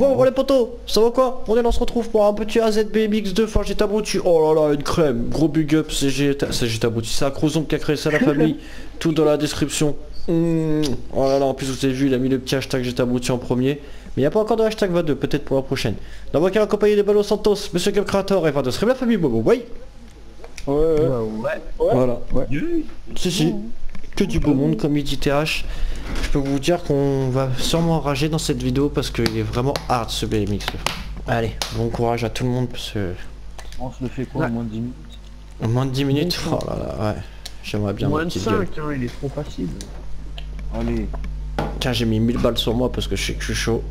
Bon, bon les potos, ça va quoi On est là, on se retrouve pour un petit AZBMX2 enfin j'ai abruti. Oh là là, une crème, gros big up, c'est j'ai abruti. C'est Acrozon qui a créé ça la famille. Tout dans la description. Mmh. Oh là là, en plus vous avez vu, il a mis le petit hashtag j'ai abruti en premier. Mais il n'y a pas encore de hashtag 22, peut-être pour la prochaine. Dans mon cas, accompagné des Ballos Santos, Monsieur Game Creator et 22 serait la famille Bobo, ouais Ouais, ouais, ouais. Voilà. Ouais. Si, si. Que du beau monde, comme il dit TH. Je peux vous dire qu'on va sûrement rager dans cette vidéo parce qu'il est vraiment hard ce BMX. Allez, bon courage à tout le monde parce que... On se le fait quoi, Ouais. moins de 10 minutes? En moins de 10 minutes, oh là là, ouais. J'aimerais bien Moins de petite 5, gueule. hein, il est trop facile. Allez, Tiens, j'ai mis 1000 balles sur moi parce que je sais que je suis chaud.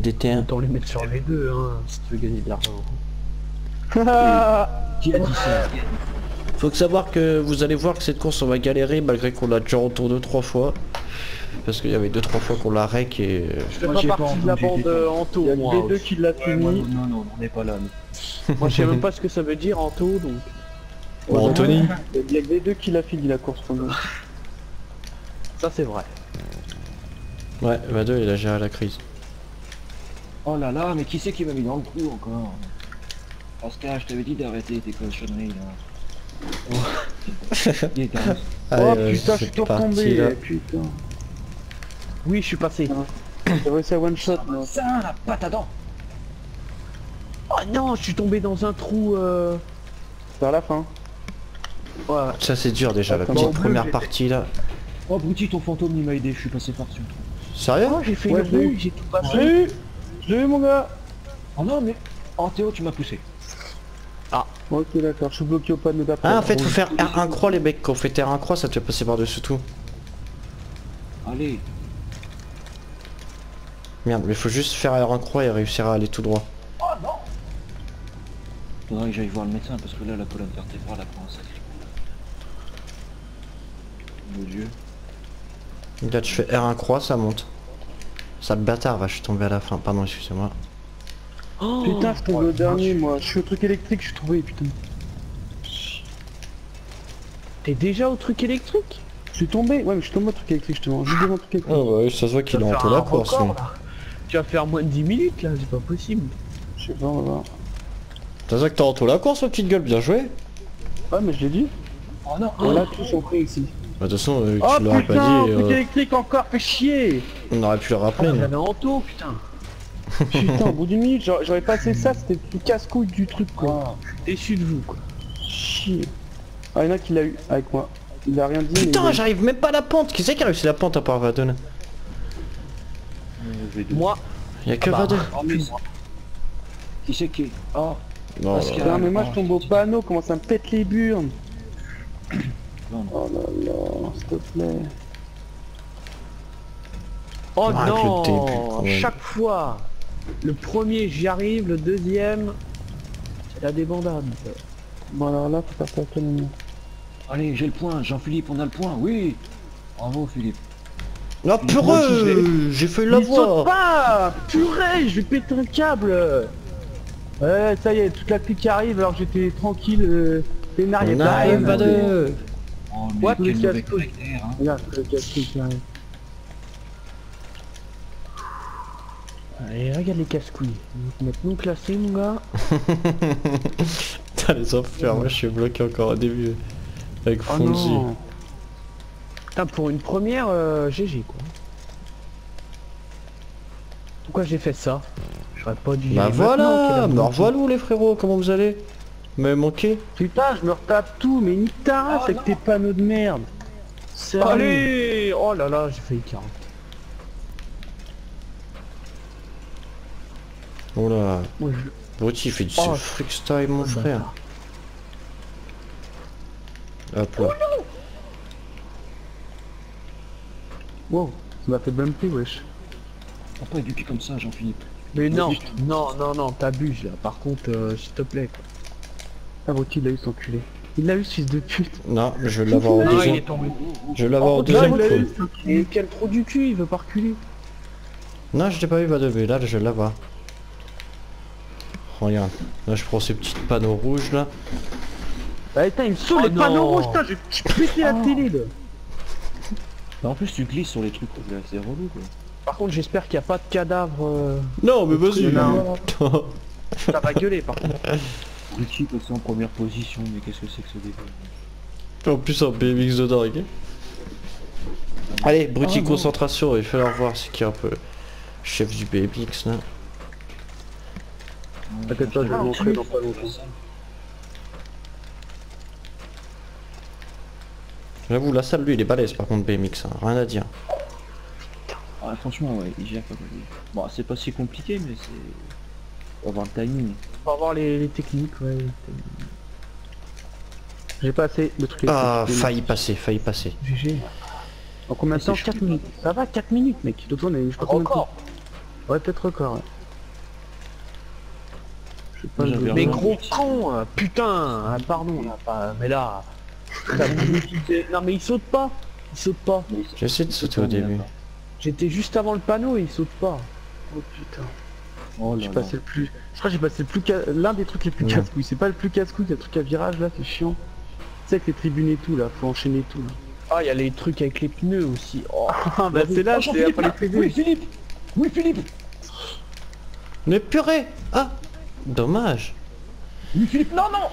DT1. Autant les mettre sur les deux, hein, si tu veux gagner de l'argent. qui a dit ça? Faut que savoir que vous allez voir que cette course on va galérer malgré qu'on l'a déjà retourné deux trois fois. Parce qu'il y avait deux trois fois qu'on l'a rec et... euh, Je fais Moi, pas j'ai pas partie de la bande j'étais euh, Il y a moi. les deux qui l'a Ouais, moi, fini. Non, non, on n'est pas là. Moi, je sais même pas ce que ça veut dire, Anto, donc... Bon, Anthony Il y a que les deux qui l'a fini la course pour nous. Ça, c'est vrai. Ouais, Vado il a géré la crise. Oh là là, mais qui c'est qui m'a mis dans le trou encore? Pascal, je t'avais dit d'arrêter tes cochonneries là. Allez, oh putain, je suis retombé, là. putain. Oui, je suis passé. J'ai réussi à one shot. Ça, la patte à dents Oh non, je suis tombé dans un trou... Euh... Vers la fin. Ouais. Ça c'est dur déjà, la petite première partie là. Oh, Bruti, ton fantôme il m'a aidé, je suis passé par-dessus. Sérieux Oh, j'ai fait Ouais, une j'ai tout passé. l'ai eu mon gars Oh non, mais. Oh, Théo, tu m'as poussé. Ok d'accord, je suis bloqué au panneau d'après. Ah en fait faut faire R1 croix les mecs, quand vous faites R1 croix ça te fait passer par dessus tout. Allez. Merde, mais faut juste faire R1 croix et réussir à aller tout droit. Faudrait que j'aille voir le médecin parce que là, la colonne vertébrale a pris un sacré coup. Mon dieu. Là tu fais R1 croix ça monte. Sale bâtard va je suis tombé à la fin, pardon excusez-moi. Oh, Putain, je tombe au dernier moi. Je suis au truc électrique, je suis trouvé putain. T'es déjà au truc électrique? Je suis tombé, ouais mais je suis tombé au truc électrique justement. Juste devant le truc électrique. Oh ouais ça se voit qu'il en faire tout la là. Tu vas faire moins de 10 minutes, là, c'est pas possible. Je sais pas, on va voir. T'as ça que t'as en tout la course ma petite gueule, bien joué. Ouais mais je l'ai dit. Oh non On l'a tous compris ici. Bah, de toute façon euh, Oh tu l'aurais putain, pas dit, truc euh, électrique encore, fait chier on aurait pu le rappeler. Oh, mais- j'avais Anto, putain. Putain, au bout d'une minute, j'aurais j'aurais passé ça, c'était tout casse-couille du truc quoi. Déçu de vous, quoi. Chier. Ah, il y en a qui l'a eu avec moi. Il a rien dit. Putain j'arrive même pas à la pente, qui c'est qui a réussi la pente à part Vadon Moi, Y'a que Ah bah. Vadon. Oh. Qui c'est qui Oh Non, Parce. Putain, mais moi je tombe au panneau, comment ça me pète les burnes Non, non. Oh là là, s'il te plaît. Oh le non. Chaque fois Le premier j'y arrive, le deuxième c'est la débandade. Bon alors là, faut faire ça. Allez, j'ai le point. Jean-Philippe, on a le point. Oui Bravo, Philippe. La purée J'ai failli la Il saute voir pas Purée, je vais péter un câble Ouais, ça y est, toute la clique qui arrive alors j'étais tranquille. Euh, Pénard, il y a On pas Oh, What, mais le quel mauvais casse-couille. caractère, hein. Regarde, le casse-couille qui arrive. Allez, regarde les casse-couilles. Ils te non classé, mon gars. Putain les enfers, moi je suis bloqué encore au début. Avec Oh Fonzie. non Putain, pour une première, euh, GG, quoi. Pourquoi j'ai fait ça? J'aurais pas dû y bah voilà Me revoilà où les frérots, comment vous allez? Vous m'avez manqué? Putain, je me retape tout, mais nique ta race avec tes panneaux de merde. Allez Oh là là, j'ai failli 40. Oh là je... Brutti il fait du Oh. freestyle mon Oh, frère. Hop là. Wow, ça m'a fait bumper, wesh. Faut pas éduquer comme ça, Jean-Philippe. Mais non, non, non, non, t'abuses là. Par contre, euh, s'il te plaît, quoi. Ah, Brutti, il l'a eu, cet enculé. Il l'a eu, ce fils de pute. Non, je vais l'avoir au Non, il deuxième. est tombé. Je vais l'avoir au Oh, deuxième a. Et quel trou du cul, il veut pas reculer. Non, je t'ai pas eu Vadon, mais là je vais l'avoir. Regarde, là je prends ces petites panneaux rouges là. Ah, putain, il me saoule Oh les panneaux non. rouges, putain, je péter la Oh. télé, là. Bah, en plus, tu glisses sur les trucs, c'est relou, quoi. Par contre, j'espère qu'il n'y a pas de cadavre. euh, Non, mais vas-y. Ça va gueuler par contre. Ruki passé en première position, mais qu'est-ce que c'est que ce début en plus un BMX de dingue. Allez, Brutti, Ah, concentration, il va falloir voir c'est qui est un peu chef du BMX là. T'inquiète pas, je vais vous montrer dans pas longtemps. J'avoue, la salle, lui, il est balèze par contre BMX, hein, rien à dire. Ah franchement ouais, il gère pas mal. Bon c'est pas si compliqué mais c'est... Faut avoir le timing. On va voir les, les techniques, ouais. J'ai passé le truc. Ah, le- failli passer, failli passer. GG. En combien de temps C'est 4 chaud. minutes. Ça va 4 minutes mec. L'autre on est je pas de temps? Ouais peut-être record. Ouais. Pas. J'avais Mais gros con euh, Putain ah, Pardon, là, pas... mais là... non mais il saute pas Il saute pas J'ai essayé de sauter au début. J'étais juste avant le panneau et il saute pas Oh putain. Oh J'ai passé le plus. Je crois que j'ai passé le plus ca- l'un des trucs les plus Ouais. casse-couilles. C'est pas le plus casse-couille, c'est le truc à virage là, c'est chiant. Tu sais avec les tribunes et tout là, faut enchaîner tout là. Ah, il y a les trucs avec les pneus aussi. Oh, Ah bah c'est là, c'est après les tribunes. Oui Philippe Oui Philippe Mais purée Ah Dommage. Oui Philippe Non non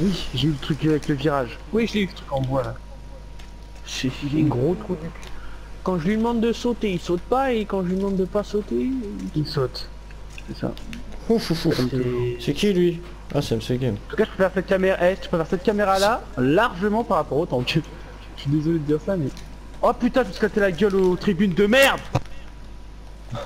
Oui, j'ai eu le truc avec le virage. oui, je l'ai eu. Le truc en bois là. J'ai filé gros trou du cul. Quand je lui demande de sauter, il saute pas et quand je lui demande de pas sauter, il... Il saute. C'est ça. Ouf, ouf, ouf. c'est... C'est qui lui? Ah, c'est MC Game. En tout cas, je préfère cette caméra, eh, je préfère cette caméra là largement par rapport au tank. Je suis désolé de dire ça, mais. Oh putain, tu te casser la gueule aux tribunes de merde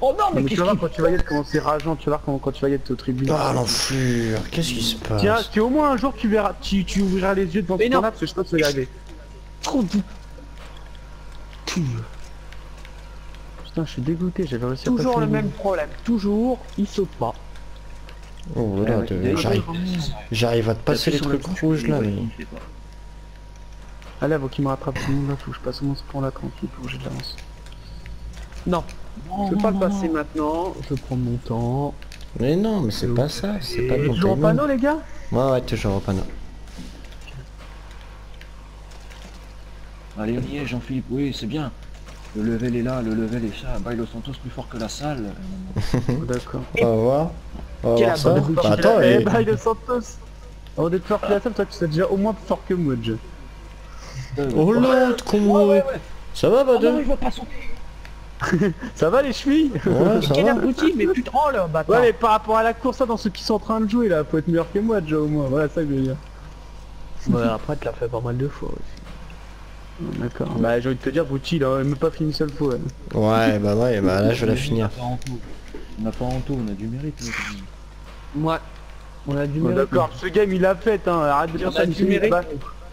Oh non mais mais tu vas voir quand tu vas y être comment c'est rageant, tu vas voir comment quand tu vas y être aux tribunes. Ah, l'enflure Qu'est-ce qui se passe Tiens, si au moins un jour tu verras, tu, tu ouvriras les yeux devant Mais ce parce que je pense que ça va y arriver. Trop de... Putain, je suis dégoûté, j'avais réussi à Toujours le même problème. Toujours, il saute pas. Oh Ah là, ouais, de- il a- j'arrive, j'arrive à te passer les trucs rouges là, mais... Allez, avant qu'il me rattrape tout le monde là, faut que je passe au moins ce pont là tranquille pour que j'ai de l'avance. Non, je vais pas le passer maintenant. Je prends mon temps. Mais non, mais c'est pas ça, c'est pas Et ton toujours au panneau les gars Ouais, ouais, toujours au panneau. Allez on y est Jean-Philippe, oui c'est bien. Le level est là, le level est ça. Bailo Santos plus fort que la salle. Oh, D'accord. On va voir. On va Quel voir ça. Bah, attends, eh et... bah il est Santos Avant d'être fort que la salle, toi tu sais déjà au moins plus fort que moi déjà. Oh l'autre, con Ouais, ouais, ouais. Ça va, Ah non, va pas sauter. Ça va les chevilles Ouais, ça Quel va. abruti, mais putain, oh là, bâtard. Ouais mais par rapport à la course là, dans ceux qui sont en train de jouer là, faut être meilleur que moi déjà au moins, voilà ça que je veux dire. Ouais, après, tu l'as fait pas mal de fois aussi. D'accord. Bah j'ai envie de te dire, Bouti il a même pas fini une seule fois. hein. Ouais, bah ouais, bah là je vais la finir. On n'a pas en tout. On n'a pas en tout, on a du mérite. nous, quand même. Ouais. On a du Bon, mérite. D'accord, ce game il l'a fait hein, arrête de dire On ça a du du mérite. Bah,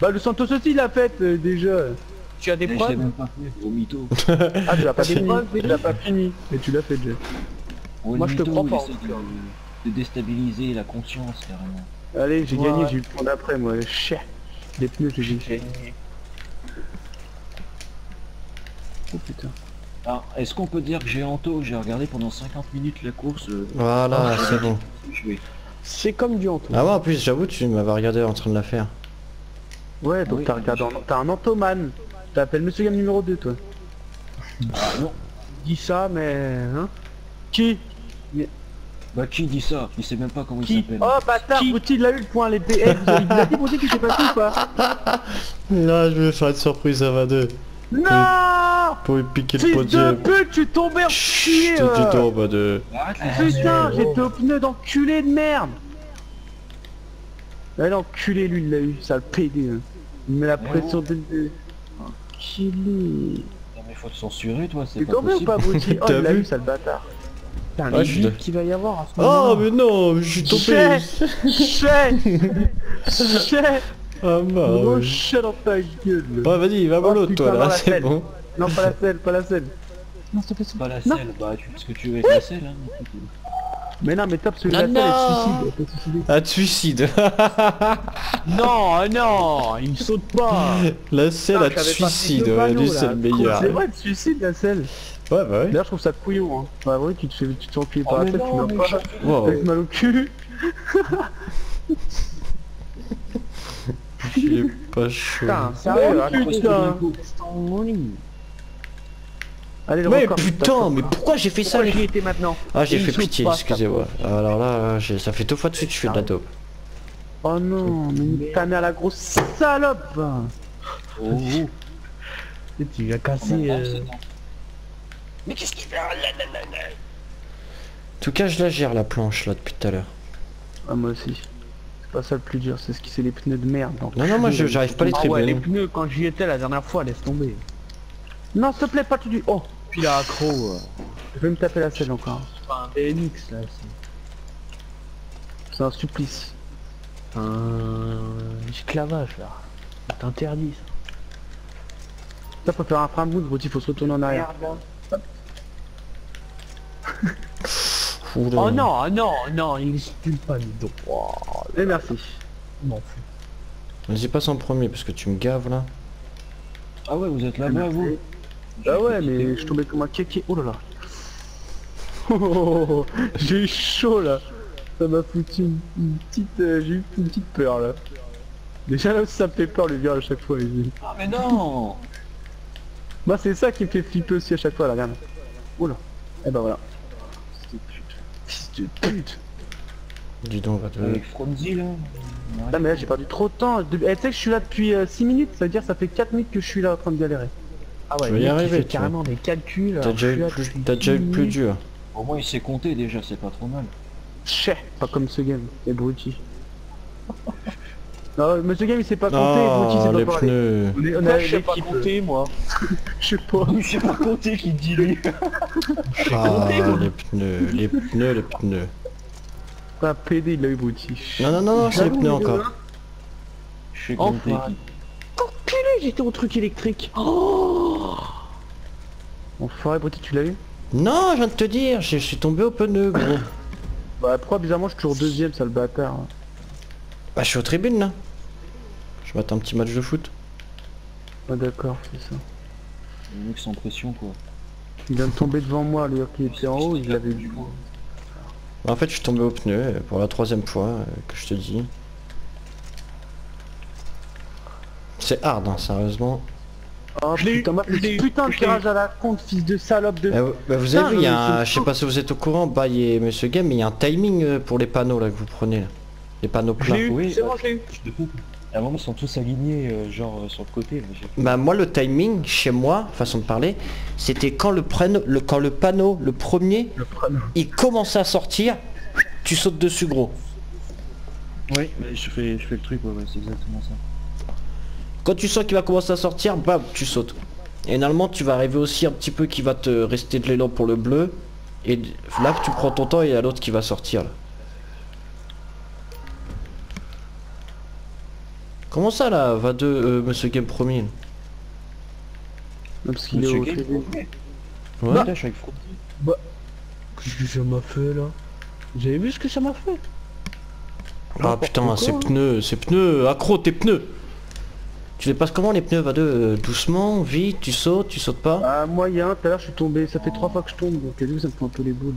bah, le Santos aussi il l'a fait euh, déjà. Tu as des preuves même pas fait, gros mytho. Ah tu l'as pas Des fini, tu l'as pas fini, mais tu l'as fait déjà. Gros Moi, je te il pas, en de, de déstabiliser la conscience carrément. Allez, j'ai Ouais. gagné, j'ai eu le point d'après moi, chien. Des pneus j'ai gagné. Oh putain. Alors, est-ce qu'on peut dire que j'ai Anto J'ai regardé pendant 50 minutes la course. euh, Voilà, c'est bon. C'est comme du Anto. Ah ouais, en plus, j'avoue, tu m'avais regardé en train de la faire. Ouais, donc Oui, t'as regardé, j'ai- en- t'as un Antoman. T'appelles Monsieur Game numéro 2 toi. Ah non. dis ça, mais... Hein Qui? Bah qui dit ça? Il sait même pas comment Qui? il s'appelle. Oh bâtard, Qui? Bouti il a eu le point, les PS, il a dit Bouti qu'il s'est passé ou pas? Là, je vais faire une surprise à 22. Non Pour lui piquer le Fils de podium. pute, tu es tombé en Chut, chier de... Arrête les Putain, insultes. j'étais au pneu d'enculé de merde Ah l'enculé lui il l'a eu, ça le PD. hein. Il met la Eh pression dès le Enculé Non, mais faut te censurer toi, c'est T'es pas tombé ou possible. pas Bouti Oh T'as il l'a vu eu, sale bâtard. Putain, Ouais, les de- qu'il va y avoir à ce moment. Oh, mais non, je suis tombé. Chais Chais Ah bah, ouais. chais dans ta gueule. Bah vas-y, va Oh, mollo putain, toi là, la c'est bon. Non pas la selle, pas la selle. Non s'il te plaît, Pas la selle, bah tu fais ce que tu veux avec la selle hein. Mais non mais top celui Non, de la selle non. est suicide, elle. Ah, de suicide. Non, euh, non, il saute pas La selle à j'avais pas suicide, ouais, c'est le meilleur. C'est vrai, de suicide la selle Ouais, bah ouais. D'ailleurs je trouve ça couillon hein. Ouais vrai tu te fais, tu te fais enculer Oh, par la tête, tu meurs pas. je- Wow. Avec mal au cul pas chaud. Putain, sérieux, Oh, putain. d'un coup. C'est ton lit. Allez, le Mais record. putain, mais pourquoi j'ai fait ça Pourquoi j'y étais maintenant Ah j'ai fait pitié, excusez-moi. Alors là, ça fait deux fois de suite que je fais de la dope. Oh non, mais ta mère la grosse salope Oh, Et Tu vas casser... euh, Mais qu'est-ce qu'il fait Ah, là, là, là, là. En tout cas, je la gère la planche là depuis tout à l'heure. Ah moi aussi. C'est pas ça le plus dur, c'est ce qui c'est les pneus de merde. donc. Non, non, moi je- j'arrive pas à les Ah ouais, les tribunes. pneus, quand j'y étais la dernière fois, laisse tomber. Non, s'il te plaît, pas tout du... Oh Puis là, accro... euh, Je vais me taper la selle encore. C'est pas un BMX, là, c'est un supplice. un esclavage, là. C'est interdit, ça. Ça faut faire un frame move, il faut se retourner en arrière. Oula. Oh non, oh non, non, il style pas les dos. Oh, Et merci. je m'en fous. Vas-y, passe en premier parce que tu me gaves là. Ah ouais, vous êtes là-bas, vous Ah ouais, mais je tombais comme un kéké. Oh là là. Oh, oh, oh, j'ai eu chaud là. Ça m'a foutu une, une petite... euh, j'ai eu une petite peur là. Déjà là ça me fait peur le virage à chaque fois. les- Ah mais non Moi c'est ça qui me fait flipper aussi à chaque fois là, regarde. Oula. Et ben voilà. Fils de pute. Dis donc, va te... Avec Fronzy là Ah mais là j'ai perdu trop de temps. De- eh, tu sais que je suis là depuis 6 minutes, ça veut dire ça fait 4 minutes que je suis là en train de galérer. Ah ouais, Tu vas y arriver, carrément des calculs. T'as déjà, je suis eu plus... déjà eu le dur. Au moins il sait compter déjà, c'est pas trop mal. Chais, pas comme ce game, Brutti. non, mais ce game il sait pas Oh, sait les pas pneus. On est, on Moi, a je sais pas compter, moi. Je sais pas. Il sait pas compter qui dit lui Ah, les pneus, les pneus, les pneus. Pas PD il a eu Brutti. Non, non, non, non, c'est les pneus encore. Je sais Enfin. qui. Enculé, j'étais au truc électrique. Oh Enfoiré Brutti tu l'as eu? Non, je viens de te dire, je je suis tombé au pneu, gros. Bah pourquoi bizarrement je suis toujours deuxième sale bâtard. hein. Bah, je suis aux tribunes là. Je m'attends un petit match de foot. Ah d'accord, c'est ça. Le mec sans pression quoi. Il vient de tomber devant moi, lui qui était en haut, il l'avait vu. Bah, En fait, je suis tombé au pneu euh, pour la troisième fois euh, que je te dis. C'est hard, hein, sérieusement. Oh putain, eu, putain de tirage à la compte, fils de salope de... Eh, vous- bah, vous Putain, avez vu, il y a je- un, je sais pas si vous êtes au courant, bah, il y a Monsieur Game, mais il y a un timing euh, pour les panneaux là que vous prenez. Là. Les panneaux plats. Oui, c'est bon, je l'ai eu. À un moment ils sont tous alignés euh, genre euh, sur le côté là. Bah moi le timing chez moi, façon de parler, c'était quand le, prenne- le quand le panneau, le premier, Le il commençait à sortir, tu sautes dessus gros. Oui, mais je fais, je fais le truc, ouais, ouais, c'est exactement ça. Quand tu sens qu'il va commencer à sortir, bam, tu sautes. Et normalement tu vas arriver aussi un petit peu qui va te rester de l'élan pour le bleu. Et là tu prends ton temps et il y a l'autre qui va sortir là. Comment ça là, va de euh, Monsieur Game premier? Parce qu'il est au Game. Ouais. Putain, Fronzy. Qu'est-ce que ça m'a fait là? Vous avez vu ce que ça m'a fait? Ah putain, ces pneus, ces pneus, accro tes pneus Tu les passes comment les pneus, va de doucement, vite, tu sautes, tu sautes pas Ah moyen, tout à l'heure je suis tombé, ça fait trois fois que je tombe, donc du coup ça me fait un peu les boules.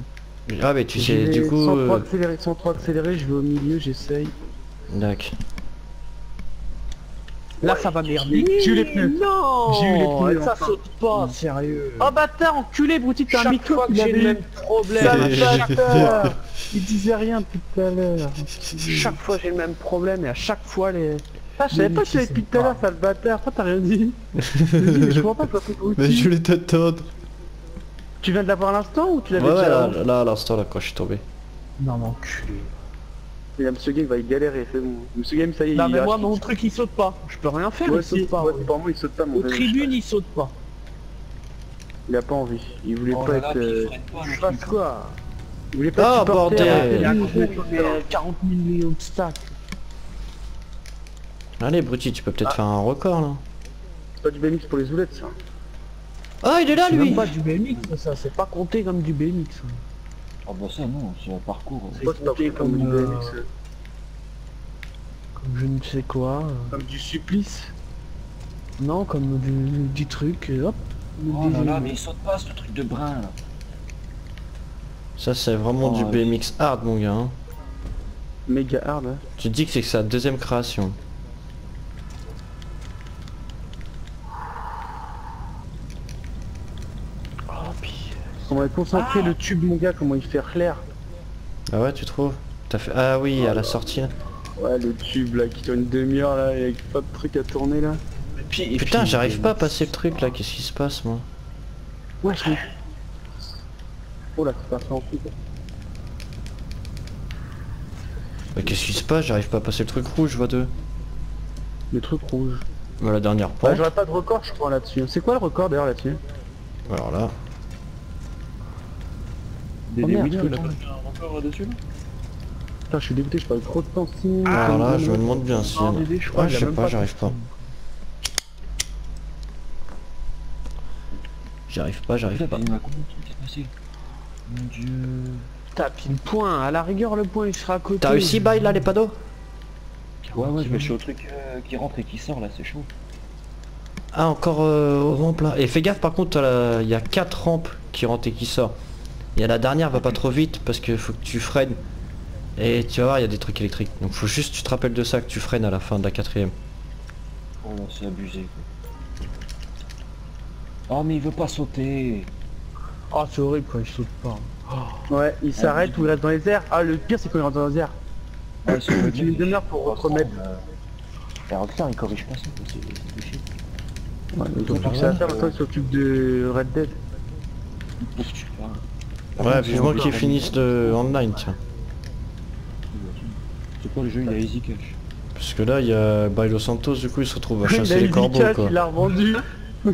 Ah mais tu sais, du coup... Sans trop accélérer, sans trop accélérer, je vais au milieu, j'essaye. Dac. Là ça va merder. J'ai eu les pneus. Non J'ai eu les pneus, Ça enfin. saute pas, sérieux. Oh bâtard, enculé, Brouti, t'as un micro fois que j'ai le même problème, Il disait rien tout à l'heure. chaque fois j'ai le même problème et à chaque fois les... Ah, je savais pas que tu l'avais depuis tout à l'heure, sale bâtard. Pourquoi t'as rien dit mais je comprends pas quoi fait Brouti. les t'attendre. Tu viens de l'avoir à l'instant ou tu Ouais, l'avais ouais, déjà là, avant là, à l'instant, là, quand je suis tombé. Non mais enculé. Et là, Monsieur Game va y galérer, c'est bon. Monsieur Game, ça y est, Non il mais moi mon truc il saute pas. Je peux rien faire, Moi il saute pas. ouais, moi il saute pas mon Aux vélo. tribunes il saute pas. Il a pas envie, il voulait Oh pas là être... euh, Je fasse quoi Il voulait pas Ah, supporter bordel. la Il y a un télé, gros, il voulait il y a 40 millions d'obstacles. Allez, Brutti, tu peux peut-être Ah. faire un record, là. C'est pas du BMX pour les zoulettes ça. Ah, il est là, C'est lui même pas du BMX ça, c'est pas compté comme du BMX. Ah bah ça non, c'est un parcours. C'est Pas c'est pas compté comme comme, du euh, BMX. euh, Comme je ne sais quoi. euh, Comme du supplice. Non, comme du, du truc, euh, hop. Oh là là, mais il saute pas ce truc de brin là. Ça, c'est vraiment Oh, du. BMX hard, mon gars. hein. Méga hard hein. Tu dis que c'est que sa deuxième création. Faudrait concentrer le tube mon gars, comment il fait clair. Ah ouais, tu trouves? T'as fait... Ah oui, à la sortie. là. Ouais le tube là qui tourne une demi-heure là avec pas de truc à tourner là. Et puis, et Putain, j'arrive pas à passer le truc là, qu'est-ce qui se passe moi? Ouais je. Oh là c'est pas fait en plus. Bah, Qu'est-ce qui se passe? J'arrive pas à passer le truc rouge, vois deux. Le truc rouge. Bah, la dernière pente. j'aurais pas de record je crois là-dessus. C'est quoi le record d'ailleurs là-dessus? Alors là. Des Oh, je là, peux encore dessus là Putain je suis dégoûté, je parle trop de temps si. Alors là, je me demande bien si. Ah, je sais pas, j'arrive pas. J'arrive pas, j'arrive pas. Mon dieu. Tape le point, à la rigueur le point il sera à côté. T'as réussi, bail là, les panneaux Ouais, ouais, mais je suis au truc euh, qui rentre et qui sort là, c'est chaud. Ah, encore euh, aux rampes là. Et fais gaffe, par contre, t'as il y a 4 rampes qui rentrent et qui sortent. Il y a la dernière, va pas trop vite parce que faut que tu freines. Et tu vas voir, il y a des trucs électriques. Donc faut juste que tu te rappelles de ça, que tu freines à la fin de la quatrième. Oh là, c'est abusé quoi. Oh, mais il veut pas sauter. Ah c'est horrible quand il saute pas. Ouais, il s'arrête ou il reste dans les airs. Ah le pire c'est quand il rentre dans les airs. Ouais, le Tu une demi-heure pour remettre. Et Rockstar il corrige pas ça, quoi, c'est. Ouais, ils ont pensé à ça maintenant ils s'occupent de Red Dead. Ouais, vivement qu'ils finissent de online, tiens. C'est quoi le jeu Il a Easy Cash. Parce que là, il y a Bailo Santos, du coup, il se retrouve à chasser les corbeaux, quoi. Il l'a revendu.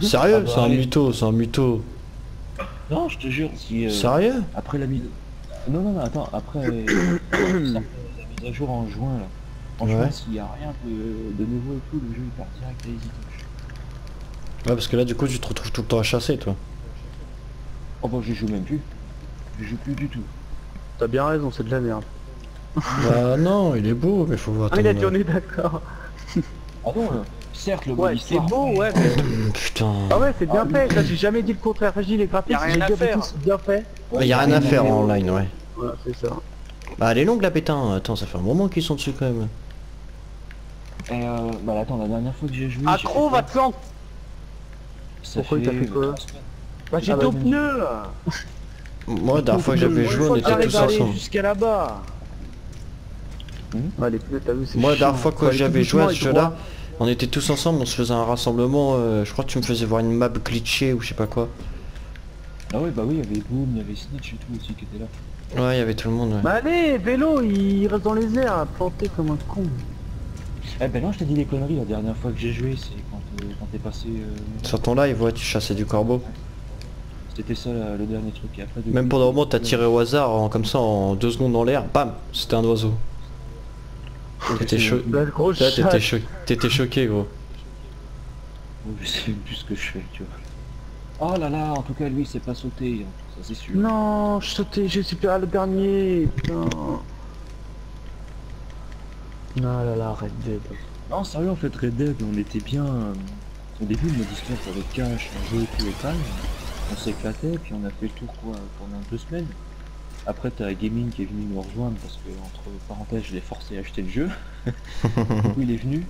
Sérieux Ah bah, C'est un mytho, c'est un mytho. Non, je te jure, si. euh, Sérieux Après la mise. Non, non, non, attends, après la mise à jour en juin là. Franchement, Ouais. s'il y a rien de, de nouveau et tout, le jeu il part direct à Easy Cash. Ouais, parce que là, du coup, tu te retrouves tout le temps à chasser, toi. Oh bah, je joue même plus. Je joue plus du tout. T'as bien raison, c'est de la merde. bah non, il est beau, mais faut voir Ah il a ton- dit on est d'accord. Ah non, certes, le Ouais, c'est beau, ouais. mais- Putain. Ah ouais, c'est bien Ah, fait. Ça, j'ai jamais dit le contraire. J'ai les graphismes, Y a rien j'ai à dit faire. tout, c'est bien fait. Il y a rien à faire en online, ouais. Ouais, c'est ça. Bah, elle est longue, la pétain. Attends, ça fait un moment qu'ils sont dessus, quand même. Et euh, bah attends, la dernière fois que j'ai joué. Accro j'ai va te Pourquoi fait, t'as fait quoi. Bah j'étais Ah bah, au vas-y. pneu là Moi, la dernière fois que j'avais joué, on était tous à ensemble. jusqu'à là-bas c'est Moi, la dernière fois que j'avais joué à ce jeu-là, on était tous ensemble, on se faisait un rassemblement. euh, je crois que tu me faisais voir une map glitchée ou je sais pas quoi. Ah ouais, bah oui, il y avait Boom, il y avait Snitch et tout aussi qui était là. Ouais, il y avait tout le monde, ouais. Bah allez, vélo, il reste dans les airs, planté comme un con. Eh ben non, je t'ai dit les conneries la dernière fois que j'ai joué, c'est quand, euh, quand t'es passé. euh, Sur ton live, ouais, tu chassais du corbeau. C'était ça le dernier truc. Et après, Même pendant un moment, t'as tiré au hasard, en- comme ça, en deux secondes dans l'air, bam, c'était un oiseau. T'étais cho- cho- choqué, gros. Je sais plus ce que je fais, tu vois. Oh là là, en tout cas, lui, c'est pas sauté, hein, ça c'est sûr. Non, je sautais, je suis pas le dernier, putain. Non là là, Red Dead. Non, sérieux, en fait, Red Dead, on était bien. euh, Au début, le mode histoire, ça avait cash, on jouait tout et calme. On s'éclatait, puis on a fait le tour, quoi, pendant deux semaines. Après, t'as Gaming qui est venu nous rejoindre parce que, entre parenthèses, je l'ai forcé à acheter le jeu. du coup, il est venu.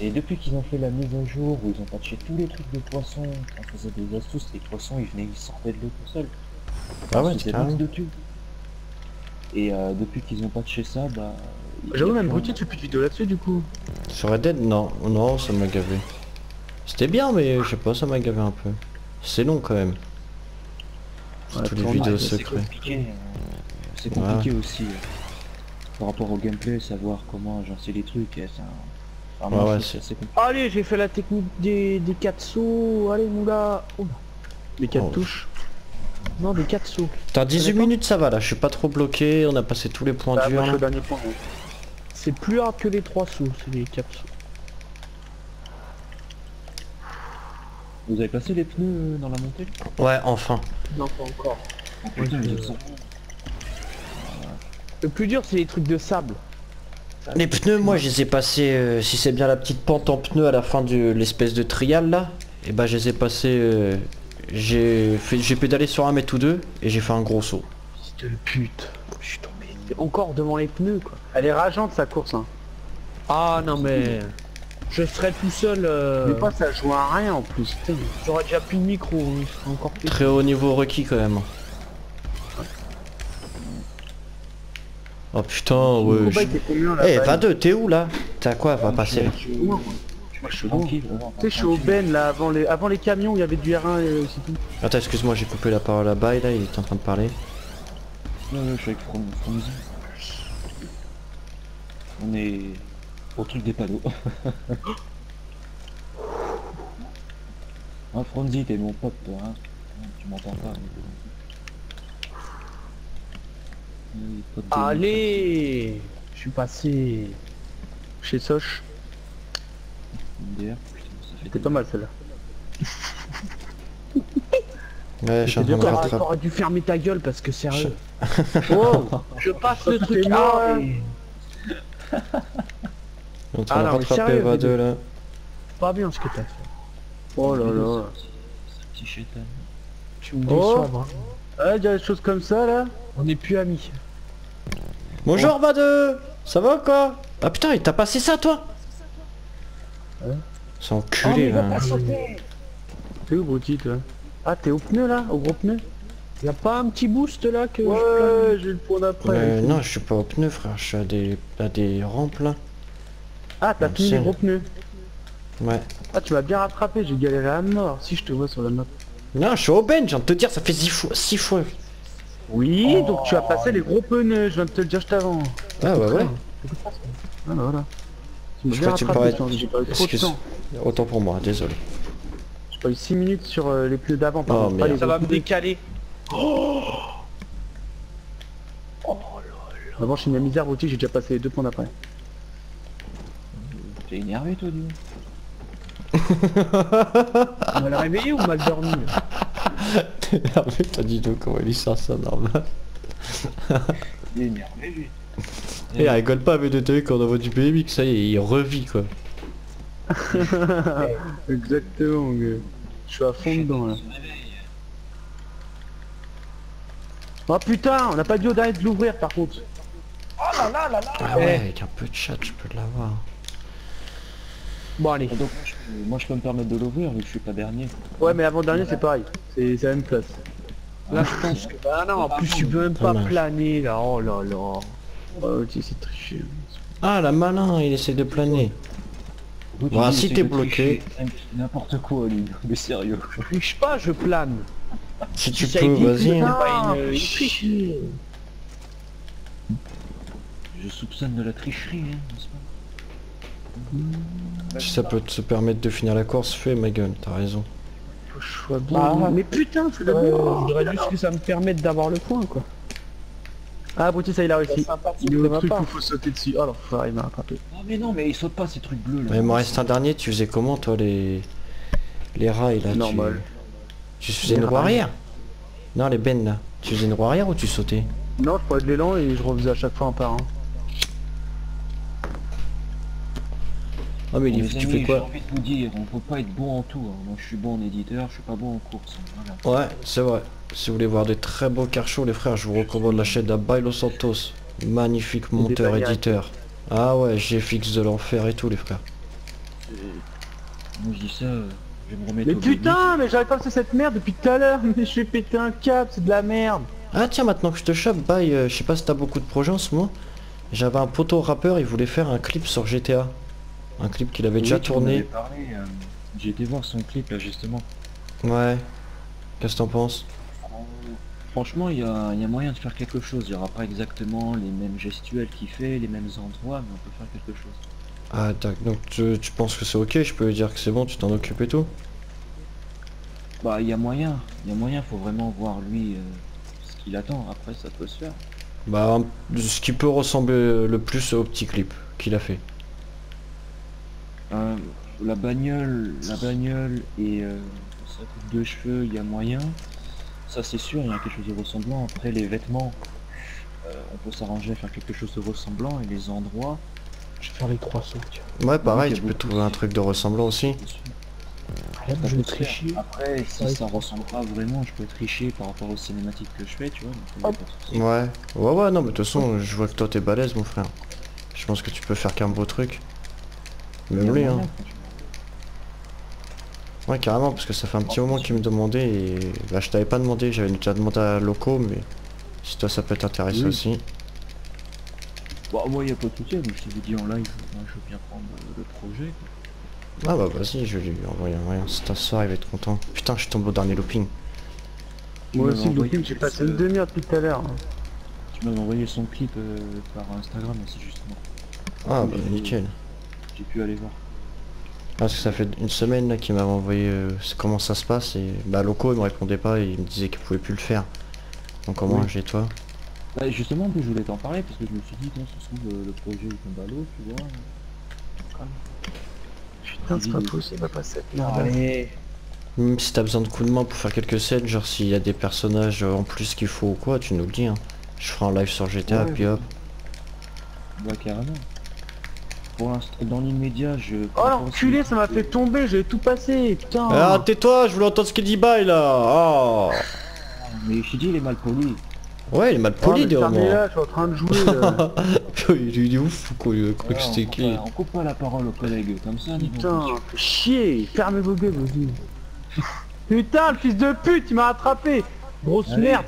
Et depuis qu'ils ont fait la mise à jour, où ils ont patché tous les trucs de poissons, on faisait des astuces, les poissons, ils venaient, ils sortaient de l'eau tout seuls. Ah ouais, C'était de tubes. Et euh, depuis qu'ils ont patché ça, bah... J'avoue, même Brutti, tu fais plus de vidéo là-dessus du coup. Sur Red Dead, non, non, ça m'a gavé. C'était bien, mais je sais pas, ça m'a gavé un peu. C'est long quand même. Ouais, Toutes les tourne, vidéos Ouais, c'est secrets. compliqué, euh, c'est compliqué aussi euh, par rapport au gameplay, savoir comment agencer les trucs. et ça- enfin, Ouais, assez compliqué. Allez, j'ai fait la technique des, des 4 sauts. Allez gars. Oh, Les quatre Oh. touches. non, des 4 sauts. T'as 18 D'accord. minutes, ça va là, je suis pas trop bloqué, on a passé tous les points Bah, durs. C'est plus hard que les 3 sauts, c'est les 4 sauts. Vous avez passé les pneus euh, dans la montée Ouais, enfin. Non, pas encore. Oh, putain. Le plus dur, c'est les trucs de sable. Les pneus, moi je les ai passés, euh, si c'est bien la petite pente en pneu à la fin de l'espèce de trial là, et bah je les ai passés, euh, j'ai fait, j'ai pédalé sur un mètre ou deux et j'ai fait un gros saut. Fils de pute. Je suis tombé. Encore devant les pneus, quoi. Elle est rageante sa course. Hein. Ah non mais... Je serais tout seul. euh, Mais pas ça joue à rien en plus. J'aurais déjà plus de micro, serait encore plus. Très haut niveau requis quand même. Oh putain, ouais. je- Eh, bah, va deux, t'es où là T'as quoi Va passer. Je je Tu sais, je suis au. Ben là, avant les, avant les camions où il y avait du R1 et c'est tout. Attends, excuse-moi, j'ai coupé la parole à Bye là, il est en train de parler. Ouais, ouais, je suis avec. On est au truc des panneaux. ah Fronzy, t'es mon pote toi, hein. Tu m'entends pas. mais- Allez Je suis passé. Chez Soch. C'était pas mal celle-là. Ouais, je. T'aurais dû fermer ta gueule parce que sérieux. oh Je passe le truc. Ah, On est en train Ah de rattraper sérieux, va les deux deux. là. pas bien ce que t'as fait. Oh là là. Ce petit chétan. Tu me Oh. déçois, hein. Ah, il y a des choses comme ça là On n'est plus amis. Bonjour va deux Ça va ou quoi? Ah putain, il t'a passé ça toi? Hein? C'est enculé là. T'es où Brutti toi? Ah, t'es au pneu là Au gros pneu? Y a pas un petit boost là que Ouais, j'ai le point d'après. Euh, non, je suis pas au pneu frère, je suis à des, à des rampes là. Ah, t'as fini les gros pneus. Ouais. Ah, tu m'as bien rattrapé, j'ai galéré à mort. Si je te vois sur la map. Non, je suis au bench, je viens de te dire, ça fait 6 fois. Six fois. Oui, donc tu as passé les gros pneus, je viens de te le dire juste avant. Ah bah ouais. Ah bah voilà. Tu m'as Je bien crois que tu rattrapé, j'ai pas eu trop de temps. Autant pour moi, désolé. J'ai pas eu 6 minutes sur euh, les pneus d'avant, par Oh, contre, Ça va me décaler. Avant, je suis une misère, Brutti, j'ai déjà passé les deux points d'après. T'es énervé toi, du Mal réveillé ou mal dormi T'es énervé, t'as dit donc comment il sort ça normal? Il est énervé lui. Et rigole pas avec de quand on envoie du BMX, ça y est, il revit quoi. Exactement, gars. Je suis à fond dedans là. Oh putain, on n'a pas dit au dernier de l'ouvrir par contre. Ah ouais, avec un peu de chat, je peux l'avoir. Bon allez. Donc moi je, peux, moi, je peux me permettre de l'ouvrir vu que je suis pas dernier. Ouais, mais avant-dernier, c'est pareil. C'est la même place. Là je pense que... Bah non, en plus tu peux même pas planer là. Oh là là. Oh, tu c'est triché. Ah la malin, il essaie de planer. Dis, si t'es bloqué. N'importe quoi lui, mais sérieux. Je triche pas, je plane. Si tu Ça peux, vas-y. hein. pas une, une triche. Je soupçonne de la tricherie, hein, n'est-ce pas? Si ça peut te permettre de finir la course, fais ma gueule, t'as raison. Faut que je sois. Ah. mais putain, je voudrais juste que ça me permette d'avoir le point quoi. Ah, Brutti, ça il a réussi. Il est de au ma truc part. où faut sauter dessus. Oh l'enfoiré, il m'a rattrapé. Ah mais non, mais il saute pas ces trucs bleus là. Mais il m'en reste un dernier, tu faisais comment toi les les rails là tu- Normal. Tu, faisais Les une roue arrière? Non les bennes là. Tu faisais une roue arrière ou tu sautais? Non, je prenais de l'élan et je refaisais à chaque fois un par un. Ah mais les tu amis, fais j'ai quoi envie de vous dire, on peut pas être bon en tout. hein. Moi je suis bon en éditeur, je suis pas bon en course. hein. Voilà. Ouais, c'est vrai. Si vous voulez voir des très beaux car shows, les frères, je vous recommande la chaîne d'Abailo Santos. Magnifique monteur, éditeur. Ah ouais, GFX de l'enfer et tout, les frères. Moi je dis ça, euh, je me remettre Mais putain, mais j'arrive pas cette merde depuis tout à l'heure. Mais je vais péter un câble, c'est de la merde. Ah tiens, maintenant que je te chope, bye, euh, je sais pas si t'as beaucoup de projets en ce moment. J'avais un poteau rappeur, il voulait faire un clip sur GTA. Un clip qu'il avait Oui, déjà tourné. euh, J'ai été voir son clip là justement. Ouais. Qu'est-ce que t'en penses? Franchement, il y a, il y a moyen de faire quelque chose. Il y aura pas exactement les mêmes gestuels qu'il fait, les mêmes endroits, mais on peut faire quelque chose. Ah tac, donc tu, tu penses que c'est ok, je peux lui dire que c'est bon, tu t'en occupes et tout? Bah, il y a moyen. Il y a moyen, faut vraiment voir lui euh, ce qu'il attend. Après, ça peut se faire. Bah, ce qui peut ressembler le plus au petit clip qu'il a fait. Euh, la bagnole, la bagnole et euh, sa coupe de cheveux, il y a moyen. Ça c'est sûr, il y a quelque chose de ressemblant. Après les vêtements, euh, on peut s'arranger à faire quelque chose de ressemblant et les endroits, Je vais faire les trois sauts. Ouais, pareil, a tu peux trouver un truc de ressemblant aussi. je tricher. Après, si Ouais. ça ressemble pas vraiment, je peux tricher par rapport aux cinématiques que je fais, tu vois. donc souci. Ouais, ouais, ouais, non, mais de toute façon, je vois que toi t'es balèze, mon frère. Je pense que tu peux faire qu'un beau truc. Y a oui, hein. Ouais, carrément, parce que ça fait un petit moment qu'il me demandait et là je t'avais pas demandé, j'avais déjà demandé à Loco, mais si toi ça peut t'intéresser Oui. aussi. Bon, moi, il a pas de souci, mais je t'avais dit en live, moi, je veux bien prendre le, projet. Ah bah vas-y, je vais lui envoyer un moyen, c'est un soir, il va être content. Putain, je suis tombé au dernier looping. Moi aussi, le film, j'ai passé une demi-heure depuis tout à l'heure. hein. Tu m'avais envoyé son clip euh, par Instagram aussi, justement. Ah bah nickel. J'ai pu aller voir. Ah, Parce que ça fait une semaine là qu'il m'avait envoyé euh, comment ça se passe et bah Loco il me répondait pas et il me disait qu'il pouvait plus le faire. Donc au moins Oui. j'ai toi. Bah, justement, en plus, je voulais t'en parler parce que je me suis dit, non, ce se trouve, le, le projet tombe à l'eau, tu vois. Putain, c'est pas possible, va passer cette merde. Allez. Même si t'as besoin de coups de main pour faire quelques scènes, genre s'il y a des personnages euh, en plus qu'il faut ou quoi, tu nous le dis hein. Je ferai un live sur GTA Ouais. puis hop. Bah, carrément. Pour l'instant, dans l'immédiat, je. Oh l'enculé, ça m'a fait tomber, j'avais tout passé, putain. Ah tais-toi, je voulais entendre ce qu'il dit bye là Ah Mais je dit, il est mal poli. Ouais il est mal Oh, poli mais fermez moments. là, je suis en train de jouer là. il est ouf ou quoi, il a cru que c'était qui on coupe pas la parole aux collègues comme ça. Putain, chier, fermez vos gueules. Putain, le fils de pute, il m'a rattrapé. Grosse Allez. merde.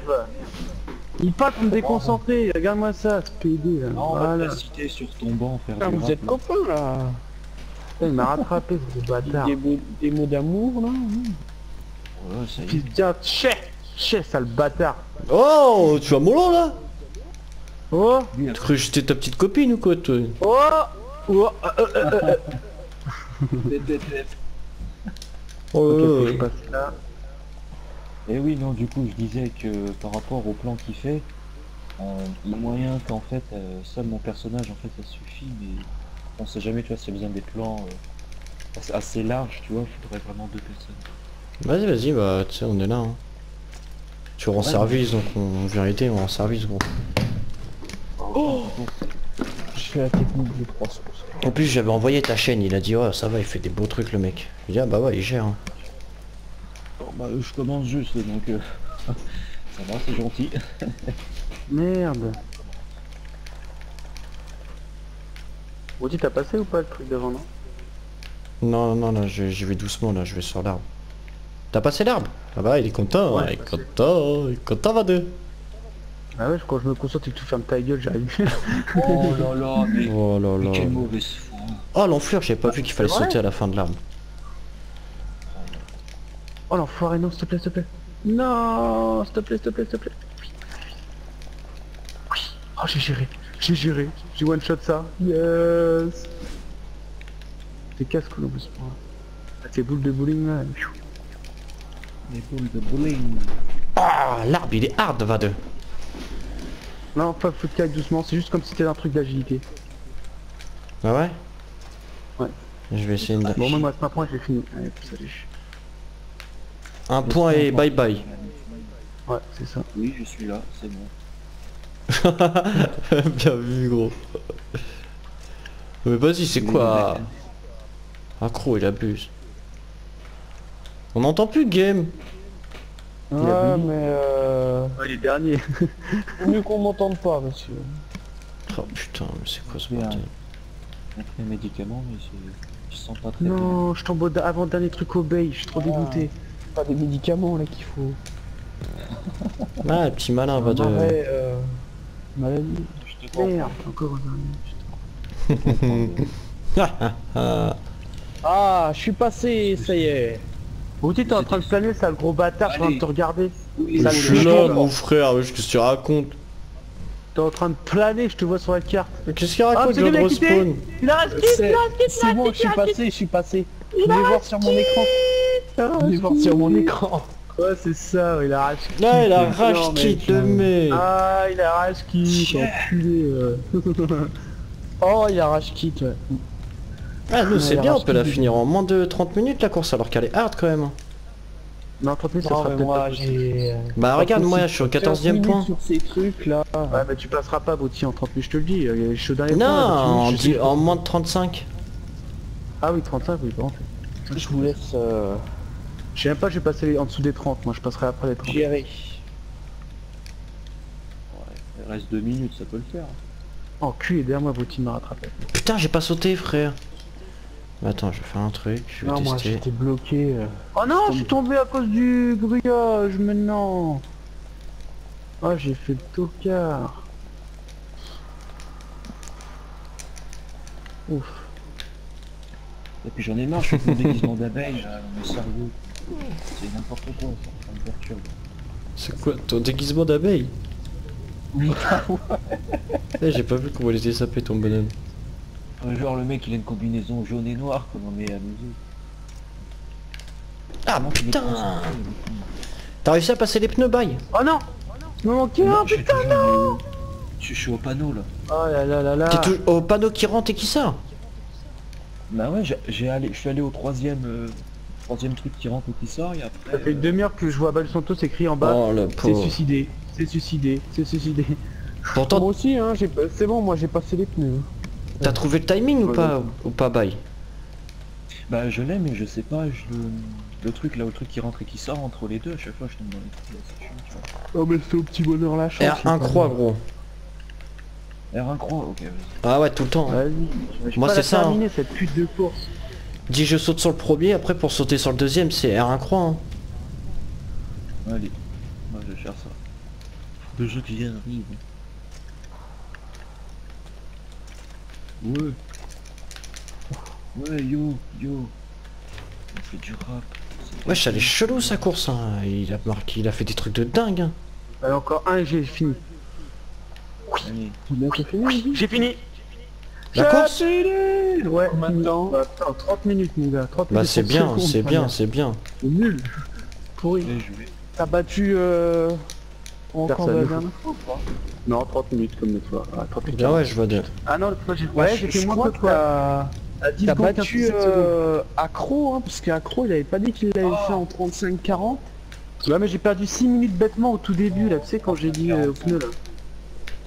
Il parle pour me déconcentrer, regarde-moi ça, ce PD là. Non, on va te Voilà. la citer sur ton banc, faire Putain, du vous rap, êtes copains là. Putain, il m'a rattrapé, ce bâtard. Des mots, des mots d'amour là. Ouais, ça y est. sale bâtard. Oh tu vas mollo là Oh, Lui, T'as cru que j'étais ta petite copine ou quoi toi? Oh, oh, euh, euh, euh, euh. Oh, ouais. je passe là. Et oui, non, du coup, je disais que par rapport au plan qu'il fait, euh, il y a moyen qu'en fait, euh, seul mon personnage, en fait, ça suffit, mais on sait jamais, tu vois, a besoin des plans euh, assez- assez larges, tu vois, il faudrait vraiment deux personnes. Vas-y, vas-y, bah, tu sais, on est là. Hein. Tu rends Ouais, service, donc on vient aider, on rend service, gros. Oh Je fais la technique 300. En plus, j'avais envoyé ta chaîne, il a dit, oh, ça va, il fait des beaux trucs, le mec. Je dis, ah bah ouais, il gère. hein. Bah, je commence juste, donc euh, ça va, c'est gentil. Merde. Audi, t'as passé ou pas le truc devant, non? Non, non, je- j'y vais doucement, là, je vais sur l'arbre. T'as passé l'arbre? Ah bah, il est content, Ouais, il j'ai est passé. content, il est content, va deux. Ah ouais, quand je me concentre et que tu fermes ta gueule, j'arrive. Oh là là, mais, Oh là mais là. quelle mauvaise foi. Oh, l'enflure, j'avais pas vu qu'il fallait sauter à la fin de l'arbre. Oh l'enfoiré, non, s'il te plaît, s'il te plaît. Non, s'il te plaît, s'il te plaît, s'il te plaît. Oui. Oui. Oh, j'ai géré. J'ai géré. J'ai one shot ça. Yes. T'es casse-couille en plus. moi. Ah, Tes boules de bowling là. Les boules de bowling. Ah, l'arbre, il est hard, va deux. Non, pas calmer doucement. C'est juste comme si c'était un truc d'agilité. Ah ouais? Ouais. Je vais essayer de... Bon, moi, moi, c'est un point, j'ai fini. Allez, salut. Un point et bye bye. Ouais, c'est ça. Oui, je suis là, c'est bon. Bien vu, gros. Mais vas-y, c'est quoi? Accro, il abuse. On n'entend plus game. Ouais, bu. mais euh... Ouais, les derniers. faut mieux qu'on m'entende pas, monsieur. Oh putain, mais c'est quoi ce Bien. bordel? On a pris un médicament, mais c'est- je sens pas très bien. Non, je tombe au da- avant-dernier truc au bay. Je suis trop Ah. dégoûté. Pas des médicaments là qu'il faut. Ah, le petit malin, va de... arrêt, euh... maladie. Je te. Merde, encore un dernier. Ah, Ah, je suis passé, ça y est. Audi, t'es en train de planer, ça, le gros bâtard, je suis en train de te regarder. Je le suis là, mon frère, qu'est-ce que tu racontes T'es en train de planer, je te vois sur la carte. Qu'est-ce qu'il Ah, raconte, quitté respawn Il a c'est bon, je suis passé, je suis passé. Je vais voir sur mon écran. Je vais voir sur mon écran. Ouais, c'est ça, il a rage Là, il a rage mais quitte le mec Ah, il a rage enculé. euh. Oh, il a rage kit, ouais. Ah, nous, c'est il a bien, on peut la finir en moins de 30 minutes, la course, alors qu'elle est hard, quand même. non, 30 minutes, ça peut-être moi, pas possible. j'ai... euh, Bah, regarde, moi, je suis au 15 14 e point. sur ces trucs là. Ouais, mais tu passeras pas, Bouti, en 30 minutes, je te le dis. Je suis au dernier Non, en moins de 35. Ah oui, 35, oui, bon. Je vous laisse euh, Je sais même pas, je vais passer en dessous des 30, moi je passerai après les 30. gérer. Ouais, il reste deux minutes, ça peut le faire. Oh, cul, et derrière moi, Bouti m'a rattrapé. Putain, j'ai pas sauté, frère. Attends, je vais faire un truc, je vais Non, moi tester. j'étais bloqué. euh. Oh non, je suis tombé à cause du grillage maintenant. Ah, j'ai fait le tocard. Ouf. Et puis j'en ai marre, je fais mon déguisement d'abeille, mon. C'est n'importe quoi, ça, ça me perturbe. C'est quoi ton déguisement d'abeille? Oui, Eh, j'ai pas vu comment il était sapé ton bonhomme. genre le mec il a une combinaison jaune et noire comme on est amusé. Ah Comment tu les putain T'as réussi à passer les pneus bail Oh non manquais un je suis putain toujours- Je je suis au panneau là. Oh là là là là T'es au panneau qui rentre et qui sort Bah ouais, j'ai- allé, je suis allé au troisième, euh, troisième truc qui rentre et qui sort et après. Ça fait une euh, demi-heure que je vois Bal Santos écrit en bas. Oh le c'est pauvre. suicidé, c'est suicidé, c'est suicidé. Pourtant, Moi aussi, hein, j'ai- c'est bon, moi j'ai passé les pneus. t'as trouvé le timing ou pas Ou pas bail Bah je l'ai mais je sais pas, je, le, le truc là, le truc qui rentre et qui sort entre les deux, à chaque fois je tombe dans les trous, là, c'est chiant, tu vois. Oh mais c'est au petit bonheur la chance. R1 croix gros. R1 croix, ok, vas-y. Ah ouais tout le temps. Vas-y. je Moi, c'est ça, hein. terminer, cette pute de course. Dis je saute sur le premier, après pour sauter sur le deuxième c'est R1 croix. Hein. Allez, moi je vais faire ça. Faut que je arrive. Ouais. Ouais, yo, yo. On fait du rap. Wesh elle est chelou sa course hein. Il a marqué, il a fait des trucs de dingue. Hein. Allez, encore un et j'ai fini. J'ai fini La course Ouais, fini. Bah, attends, 30 minutes mon gars, 30 Bah minutes. c'est pour bien, c'est bien, c'est bien. C'est nul. Pourri. T'as battu euh... encore la dernière fois ou pas Non, 30 minutes comme l'autre fois. Ah, 30 minutes. Bien ouais je vois de. Ah non, l'autre fois j'ai Ouais, j'ai fait moins que toi. t'as À 10 t'as secondes, battu 15 secondes. euh, Accro, hein, parce qu'Accro il avait pas dit qu'il l'avait fait en 35-40. Ouais, mais j'ai perdu 6 minutes bêtement au tout début là, tu sais, quand j'ai dit euh, au pneu là.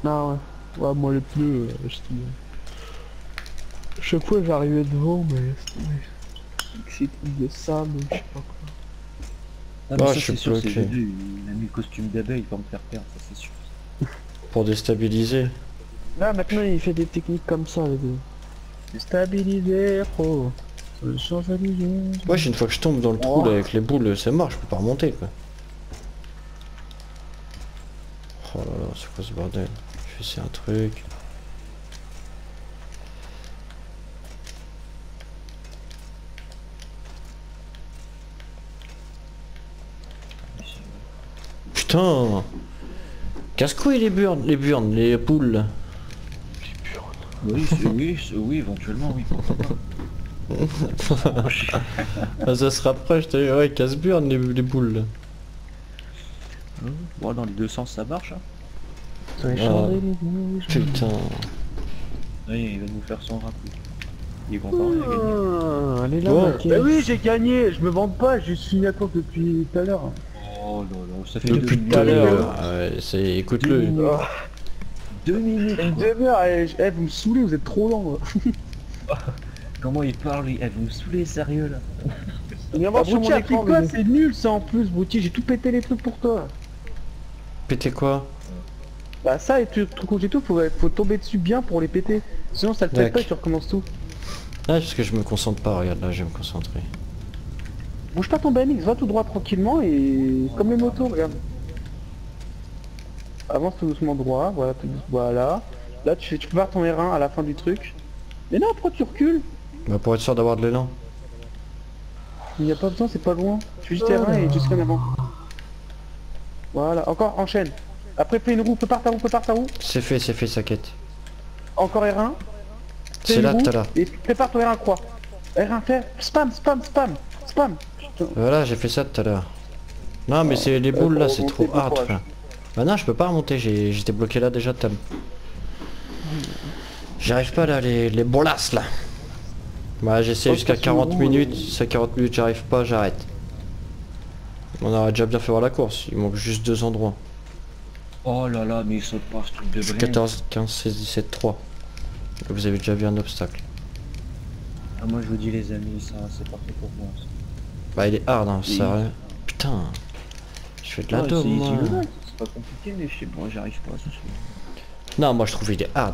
Non, ouais. Ouais, moi les pneus, euh, je dis- Chaque fois j'arrivais devant, mais c'était de sable, je sais pas quoi. Ah, mais Ah, ça, je suis c'est sûr, c'est bloqué. G2, il a mis le costume d'abeille pour me faire perdre, ça c'est sûr. Pour déstabiliser. Là maintenant il fait des techniques comme ça, les deux. Stabilisé, pro. Wesh une fois que je tombe dans le trou là, avec les boules c'est mort, je peux pas remonter quoi. Oh là là, c'est quoi ce bordel? Essayer un truc. Putain Casse-couille les burnes, les burnes, les boules là. Oui, c'est- oui, c'est- oui, éventuellement, oui. Ah, ça se rapproche, t'as vu, ouais, casse-burne les, les boules là. Bon, dans les deux sens, ça marche. Hein. Les Ah. Putain. Oui, il va nous faire son rap. Il est content, il a gagné. Ah, elle est là, Bah caisse. oui, j'ai gagné, je me vante pas, j'ai fini à course depuis tout à l'heure. Oh là, ça fait Depuis deux tout à l'heure, ah c'est... Deux écoute-le. minutes. Deux minutes. Une demi-heure, eh, je- eh, vous me saoulez, vous êtes trop lent. Comment il parle, lui? Eh, vous me saoulez, sérieux, là Viens voir sur mon écran, C'est nul ça en plus, Brutti, j'ai tout pété les trucs pour toi. Péter quoi? Bah ça et tout, tout j'ai tout, faut, faut tomber dessus bien pour les péter. Sinon ça le fait Dac. pas et tu recommences tout. Ah, parce que je me concentre pas, regarde là, je vais me concentrer. Bouge pas ton BMX, va tout droit tranquillement et comme les motos, regarde. Avance tout doucement droit, voilà, tout doucement, voilà. Là tu, tu peux ton R1 à la fin du truc. Mais non, pourquoi tu recules? Bah pour être sûr d'avoir de l'élan. Il n'y a pas besoin, c'est pas loin. Tu fais juste R1 et tu secondes avant. Voilà, encore enchaîne. Après fais une roue, prépare ta roue, prépare ta roue. C'est fait, c'est fait sa quête. Encore R1. Fais C'est là roue tout à l'heure. Et prépare ton R1 croix. R1 fait spam, spam, spam, spam. Voilà, j'ai fait ça tout à l'heure. Non mais c'est les boules là, pour c'est trop hard. Bah non, je peux pas remonter, j'étais bloqué là déjà Tom. J'arrive pas là, les, les bolasses là. Bah j'essaie jusqu'à c'est 40 bon, minutes, euh. si à 40 minutes j'arrive pas, j'arrête. On aurait déjà bien fait voir la course, il manque juste deux endroits. Oh là là, mais il saute pas, ce truc de brin. 14, 15, 16, 17, 3. Vous avez déjà vu un obstacle. Ah, moi, je vous dis, les amis, ça, c'est parfait pour moi. ça. Bah il est hard hein, Oui. ça... Putain. Je fais de la Ouais, dome c'est- moi. pas compliqué, mais je sais pas, j'arrive pas, c'est sûr. Non moi je trouve il est hard.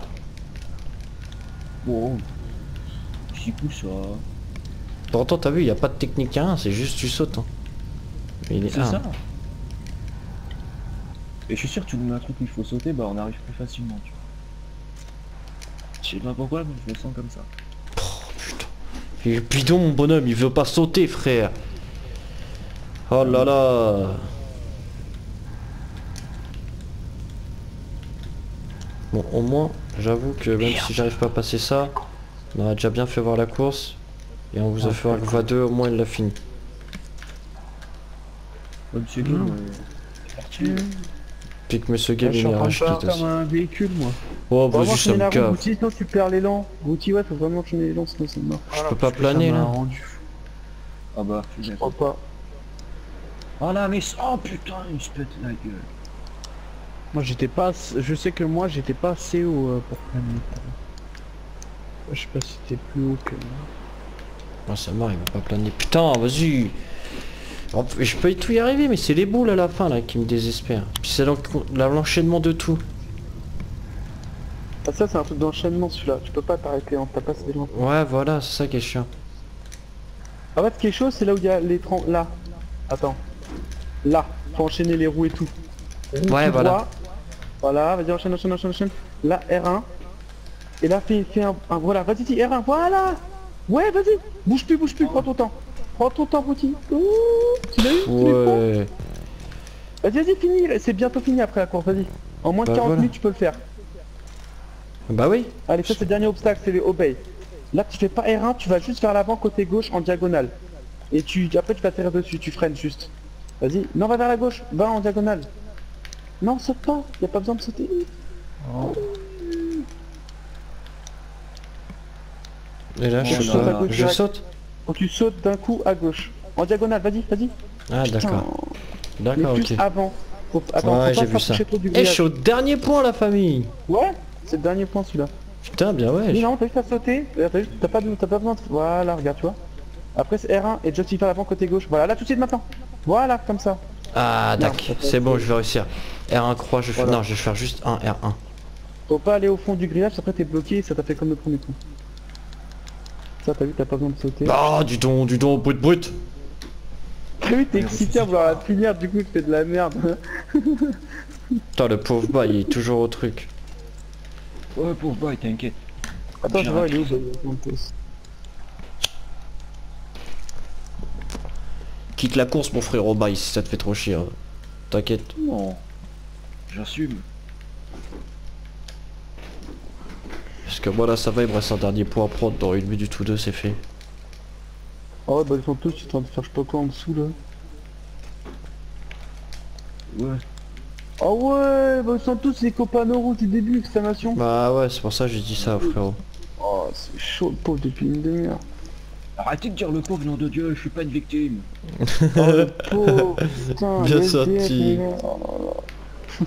Bon, petit coup ça? Pourtant t'as vu, il y a pas de technique à rien, c'est juste tu sautes. Hein. Mais il est C'est un. ça. Et je suis sûr que tu nous mets un truc où il faut sauter, bah on arrive plus facilement, tu vois. Je sais pas pourquoi, mais je le sens comme ça. Oh putain. Il est bidon mon bonhomme, il veut pas sauter frère. Oh là là. Bon au moins j'avoue que même si j'arrive pas à passer ça, on a déjà bien fait voir la course. Et on vous a fait voir que VA2 au moins il l'a fini. Parti. Puis que Monsieur Je Game il rage comme un véhicule moi. Oh bah juste ça me cave. Sinon tu perds l'élan. Gauthier, ouais, faut vraiment enchaîner l'élan, sinon c'est mort. Je peux pas planer là. rendu. Ah bah, je Je crois pas. Oh là, mais... Oh putain, il se pète la gueule. Moi j'étais pas, je sais que moi j'étais pas assez haut euh, pour planer. Je sais pas si t'es plus haut que moi. Ah ça marre, il va pas planer. Putain, vas-y Je peux tout y arriver, mais c'est les boules à la fin là qui me désespèrent. Puis c'est l'enchaînement de tout. Ah ça c'est un truc d'enchaînement celui-là, tu peux pas t'arrêter, hein. t'as pas assez loin. Ouais, voilà, c'est ça qui est chiant. En fait ce qui est chaud c'est là où il y a les 30... Là. Attends. Là. Faut enchaîner les roues et tout. Ouais, voilà. droit. Voilà, vas-y enchaîne, enchaîne, enchaîne, enchaîne. Là, R1. Et là, fais, fais un, un- Voilà, vas-y, dis R1, voilà Ouais, vas-y Bouge plus, bouge plus, prends ton temps. Prends ton temps. Ouh, Tu l'as eu Tu l'as eu, Ouais. Vas-y, vas-y, fini, c'est bientôt fini après la course, vas-y. En moins de Bah 40 voilà. minutes, tu peux le faire. Bah oui. Allez, ça c'est le dernier obstacle, c'est les obey. Là, tu fais pas R1, tu vas juste vers l'avant côté gauche en diagonale. Et tu après tu vas atterrir dessus, tu freines juste. Vas-y, non, va vers la gauche, va en diagonale. Non, saute pas, y a pas besoin de sauter. Et là, je Oh saute. Je saute Faut que tu sautes d'un coup à gauche. En diagonale, vas-y, vas-y. Ah d'accord. Mais D'accord, ok. avant. Faut, attends, Ouais, j'ai vu ça. trop du Et je grillage. suis au dernier point la famille Ouais, c'est le dernier point celui-là. Putain, bien Mais ouais. non, t'as juste à sauter. T'as pas, de- pas besoin de... Voilà, regarde, tu vois. Après c'est R1 et justifie à l'avant côté gauche. Voilà, là tout de suite maintenant. Voilà, comme ça. Ah peut c'est bon, je vais réussir. R1 croix, je fais... Voilà. Non, je vais faire juste un R1. Faut pas aller au fond du grillage, après t'es bloqué et ça t'a fait comme le premier coup. Ça t'as vu, t'as pas besoin de sauter. Ah, du don, du don, brut brut T'as vu, t'es excité à vouloir la finir, du coup tu fais de la merde. Putain, le pauvre bas, il est toujours au truc. Ouais, pauvre boy, t'inquiète. Attends, je vois, il est où Quitte la course, mon frérot, bye, si ça te fait trop chier. hein. T'inquiète. Non. J'assume. Parce que moi là, ça va, il me reste un dernier point à prendre. Dans une minute ou deux, c'est fait. Ah ouais, bah ils sont tous, ils sont en train de faire je sais pas quoi en dessous là. Ouais. Ah ouais, bah ils sont tous les copains rouges du début, exclamation. Bah ouais, c'est pour ça que j'ai dit ça, frérot. Oh, c'est chaud le pauvre depuis une demi-heure. Arrêtez de dire le pauvre nom de Dieu, je suis pas une victime. Oh le pauvre, putain, Bien sorti. les gars. Oh là là.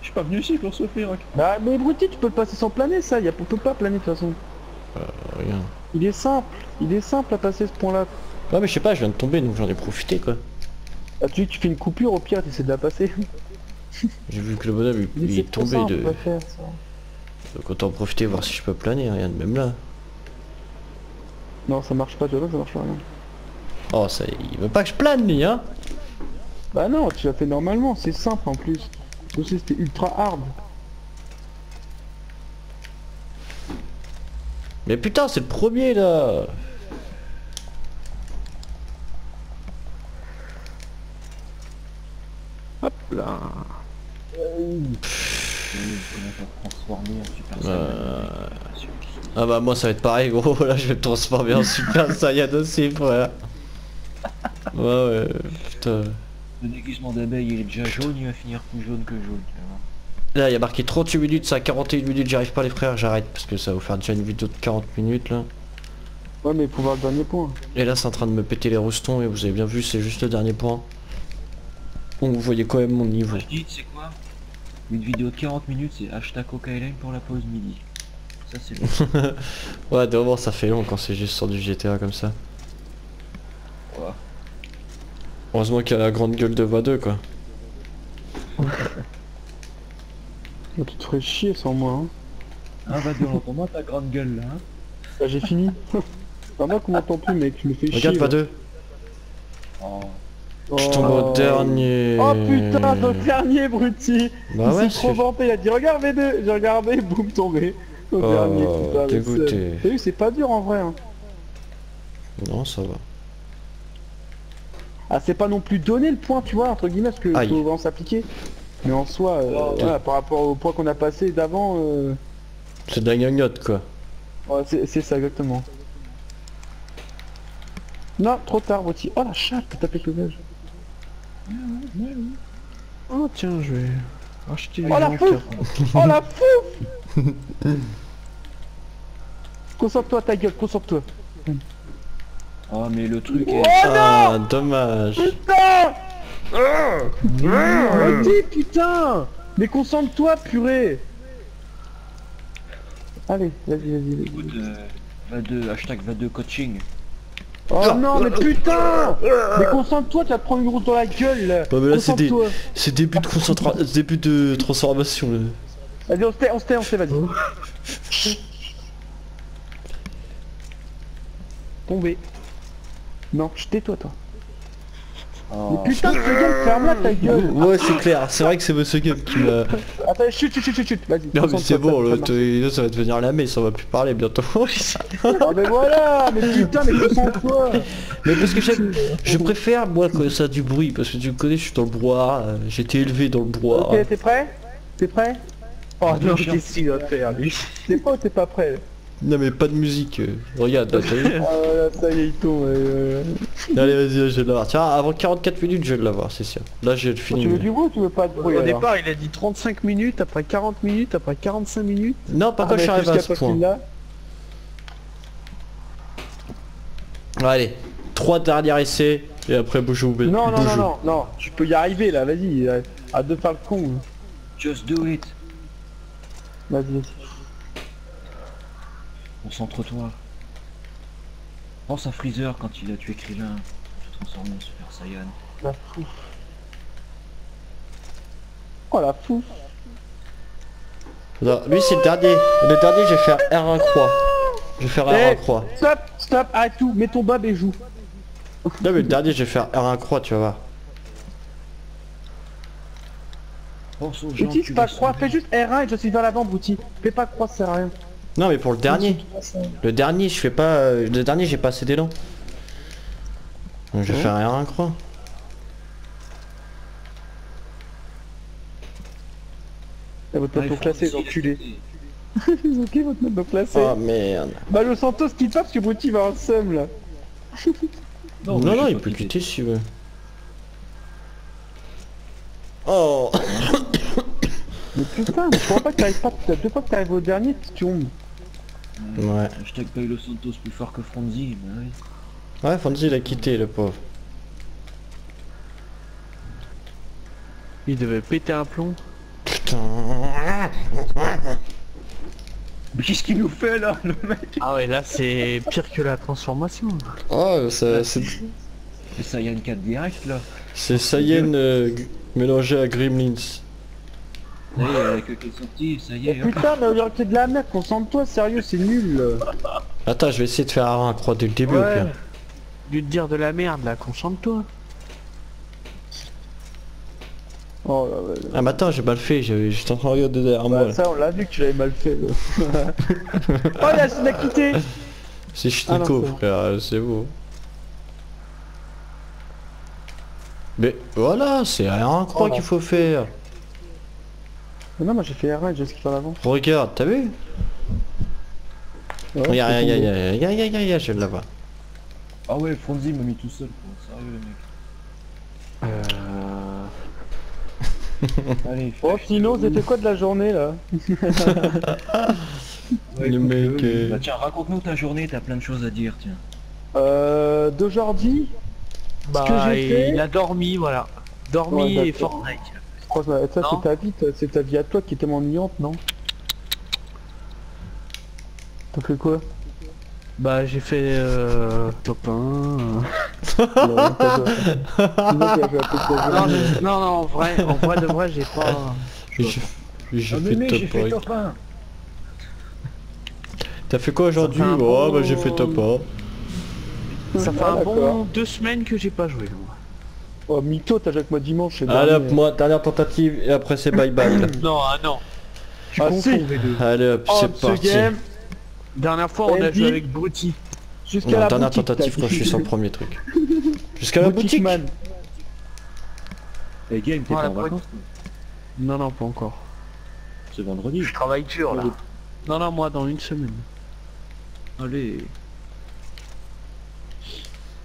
Je suis pas venu ici pour souffrir. hein. Bah mais Bruti, tu peux le passer sans planer ça, y a, on peut pas planer de toute façon. Rien. Il est simple, il est simple à passer ce point-là. Ouais, mais je sais pas, je viens de tomber, donc j'en ai profité, quoi. Ah, tu, tu fais une coupure, au pire, tu essaies de la passer. J'ai vu que le bonhomme, il, est tombé simple de... faire, ça. Donc autant en profiter, voir si je peux planer, rien de même là. Non, ça marche pas, de là, ça marche pas rien. Oh, ça, il veut pas que je plane, lui, hein Bah non, tu l'as fait normalement, c'est simple en plus. Je sais, c'était ultra hard. Mais putain, c'est le premier, là Hop là. transformer en Super Euh, Saiyan. Ah bah moi ça va être pareil gros, là je vais me transformer en Super Saiyan aussi frère. Ouais ouais, putain. Le déguisement d'abeille il est déjà jaune, il va finir plus jaune que jaune. tu vois. Là il y a marqué 38 minutes, ça à 41 minutes, j'arrive pas les frères, j'arrête parce que ça va vous faire déjà une vidéo de 40 minutes là. Ouais, mais pour voir le dernier point. Et là c'est en train de me péter les roustons et vous avez bien vu c'est juste le dernier point. Donc vous voyez quand même mon niveau. Je dis, c'est quoi? Une vidéo de 40 minutes, c'est hashtag Cocaine pour la pause midi. Ça c'est le... Ouais moment ça fait long quand c'est juste sur du GTA comme ça. Ouais. Heureusement qu'il y a la grande gueule de Va 2 quoi. Bah, tu te ferais chier sans moi. Hein. Ah va dire, entends-moi ta grande gueule là. hein. Bah, j'ai fini. Pas moi qu'on m'entend plus mec, je me fais chier. Regarde, va là. deux. Oh. Je tombe au Oh. dernier. Oh putain, le dernier bruti Bah Il ouais, s'est trop vanté, il a dit regarde V2 J'ai regardé, boum, tombé. Au Oh, dernier, putain, dégoûté. T'as vu, c'est pas dur en vrai. Hein. Non, ça va. Ah, c'est pas non plus donner le point, tu vois, entre guillemets, parce que Aïe. faut vraiment s'appliquer. Mais en soi, euh, Oh, voilà, par rapport au point qu'on a passé d'avant, euh, C'est de la quoi. ouais, c'est ça exactement. Non, trop tard, Bruti. Oh la chatte, t'as tapé le gage. Oh tiens, je vais acheter Oh la fouf Oh la fouf Concentre-toi ta gueule, concentre-toi. Oh mais le truc est... Ah, dommage. Putain Bruti, putain Mais concentre-toi, purée Allez, vas-y, vas-y, vas-y. Écoute, euh, va de hashtag va de coaching. Oh non, mais putain Mais concentre-toi, tu vas te prendre une grosse dans la gueule là Ouais, mais là, c'est des-. C'est début de concentration, début de transformation. là. Vas-y, on se tait, on se tait, on se tait, vas-y. Tombé. Non, je tais-toi, toi. Oh. Mais putain, ce gueule, ferme-la ta gueule Ouais, c'est clair. C'est vrai que c'est Monsieur Game qui m'a... Attends, chut, chut, chut, chut, chut, vas-y. Non, mais c'est bon, ça- le, ça ça va devenir la messe, on va plus parler bientôt. Ah ben voilà, mais putain, mais concentre-toi mais parce que j'aime- je préfère, moi, quand ça a du bruit, parce que tu me connais, je suis dans le brouhaha, j'ai été élevé dans le brouhaha. Ok, t'es prêt? T'es prêt? Oh non, qu'est-ce qu'il va faire lui T'es prêt ou t'es pas prêt? Non, mais pas de musique. euh, Regarde, là, t'as vu Ah voilà, ça y est, il tombe. euh, Allez, vas-y, je vais l'avoir. Tiens, avant 44 minutes, je vais l'avoir, c'est sûr. Là, j'ai fini. Tu veux du bruit ou tu veux pas de bruit Au alors départ, il a dit 35 minutes, après 40 minutes, après 45 minutes. Non, pas Ah, quand mais je suis arrivé à ce pas point. Allez, trois derniers essais, et après, bougez vous Non, non, non, non, non, tu peux y arriver là, vas-y, à deux faire le con. Just do it. Vas-y. Concentre-toi. Pense à Freezer quand il a tué Krillin. Se transformer en Super Saiyan. La fou. Oh la fou. Non, lui, c'est le dernier. Le dernier, je vais faire R1 croix. Je vais faire R1 Eh. croix. Stop, stop, arrête tout, mets ton bab et joue. Non, mais le dernier, je vais faire R1 croix, tu vas voir. Pense aux gens pas croix, fais juste R1 et je suis vers l'avant, Bouti. Fais pas croix, ça sert à rien. Non, mais pour le dernier. Le dernier, je fais pas... euh, Le dernier, j'ai pas assez d'élan. Donc, je vais faire R1 croix. Votre note non classée, les- ok, votre note non classée. Oh, merde. Bah le Santos quitte pas parce que Bouti va le seum là. Non, non, il peut quitter s'il veut. Oh Mais putain, mais je crois pas que t'arrives pas, deux fois que t'arrives au dernier, tu tombes. Ouais. Hashtag paye le Santos plus fort que Fonzie. Bah oui. Ouais, Fonzie, il a quitté, le pauvre. Il devait péter un plomb. Putain. Mais qu'est-ce qu'il nous fait là, le mec? Ah ouais, là c'est pire que la transformation. Oh, ça- c'est... C'est Saiyan 4 direct là. C'est Saiyan euh, mélangé à Gremlins. Ça y est, avec le qui est sorti, ça y Oh est. hop. putain, mais t'es de la merde, concentre-toi, sérieux, c'est nul. Attends, je vais essayer de faire R1 croix dès le début, au Ouais. pire. Au lieu de dire de la merde là, concentre-toi. Oh là, ouais. Ah mais attends, j'ai mal fait, j'ai- j'étais en train de regarder derrière moi. Bah, là. ça, on l'a vu que tu l'avais mal fait. là. oh, il a quitté C'est Ah c'est bon. frère, c'est beau. Mais voilà, c'est R1 croix Oh là. qu'il faut faire. Mais Non, moi j'ai fait R1 et j'ai ce qu'il fallait avant. Regarde, t'as vu? Ouais, Regarde, regarde, regarde, regarde, regarde, regarde, regarde, je vais l'avoir. Ah ouais, Fonzie m'a mis tout seul quoi. Sérieux le mec. Euh... Allez, Oh, sinon, c'était quoi de la journée là? Ouais, Le mec, euh, Bah tiens, raconte-nous ta journée, t'as plein de choses à dire, tiens. Euh. D'aujourd'hui Bah, que j'ai fait- il a dormi, voilà. Dormi Ouais, et. Fortnite. Je crois que ça c'est ta vie, c'est ta vie à toi qui est tellement ennuyante, non? T'as fait quoi? Bah, j'ai fait euh... top 1. Non, non, je- non, non, en vrai, en vrai de vrai, j'ai pas... J'ai Ah, fait j'ai fait 1. top 1 T'as fait quoi aujourd'hui? Oh bon- bah j'ai fait top 1. Ça fait Ah, un d'accord. bon deux semaines que j'ai pas joué. moi. Oh mytho, t'as joué avec moi dimanche. c'est Allez hop, dernier. moi, dernière tentative et après c'est bye bye. là. Non, ah non. Tu Ah, confonds si. les deux. Allez hop, Oh, c'est ce parti. game, Dernière fois, on a Andy. joué avec Brutti. jusqu'à Non, la dernière boutique, tentative t'as quand je dit. suis sur le premier truc. Jusqu'à la Boutique boutique. man. Et game, t'es Voilà, pas en pour- vacances Non, non, pas encore. C'est vendredi. Je travaille dur là. Non, non, moi dans une semaine. Allez.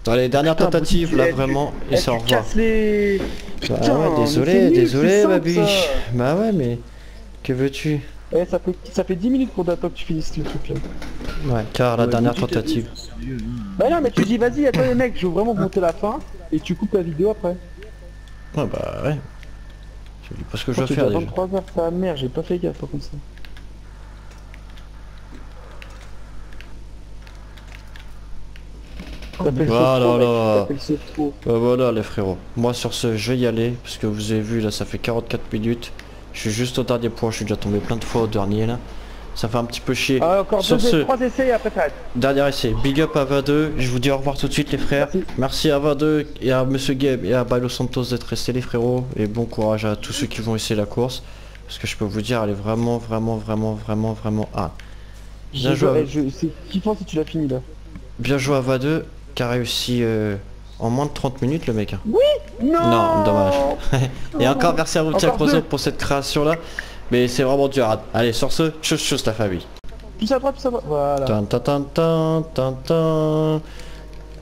Allez, dernière Putain, tentative boutique, là eh, vraiment Eh, c'est au revoir. casses les... Bah Putain, ouais, désolé, désolé ça. Bah ouais mais que veux-tu? Eh, ça fait, ça fait 10 minutes pour d'attendre que tu finisses le truc là. Ouais, car la Ouais, dernière tentative. sérieux, hein. Bah non, mais tu dis vas-y, attends les mecs, je veux vraiment monter la fin et tu coupes la vidéo après. Ouais bah ouais. Je dis pas ce que je dois faire déjà. attendre 3 heures, ça merde, j'ai pas fait gaffe pas comme ça. T'appelles là. Sopro. Bah voilà les frérots. Moi sur ce je vais y aller parce que vous avez vu là ça fait 44 minutes. Je suis juste au dernier point, je suis déjà tombé plein de fois au dernier là. Ça fait un petit peu chier. Ah, encore Sur 2 ce- 3 essais après t'arrêtes. Dernier essai, big up à 22, je vous dis au revoir tout de suite les frères. Merci. Merci à 22 et à Monsieur Gabe et à Bailo Santos d'être restés les frérots. Et bon courage à tous ceux qui vont essayer la course. Parce que je peux vous dire, elle est vraiment, vraiment, vraiment, vraiment, vraiment... Ah, Bien joué. eh, je- C'est kiffant si tu l'as fini là. bien joué à 22 qui a réussi euh, en moins de 30 minutes le mec. hein. Non Non, dommage. Et encore merci à vous Tiens pour cette création là. Mais c'est vraiment dur. Allez sur ce, tchuss tchuss la famille. Plus à droite, à droite. Voilà. Tan tan tan tan tan tan.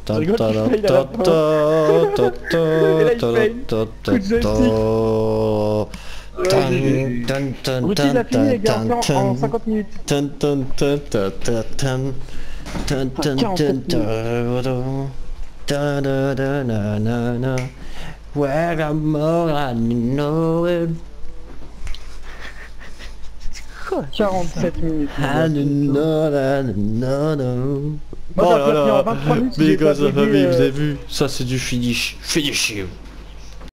Tan rigole tan qu'il faille à tan la tan tan Et là, il tan faille. tan tan Coup de joystick. tan. Tan tan tan Brutti il a tan fini les gars, tan en, en tan. 50 minutes. Tan tan tan tan tan tan. Tan tan tan 47 tan. Ta da da na na na. Where I'm I know it. 47 minutes. Ah, no, no. Moi, Oh j'ai là appris en là, 23 minutes, j'ai Big pas up la bugué, famille, vous euh, avez vu Ça c'est du finish, finish you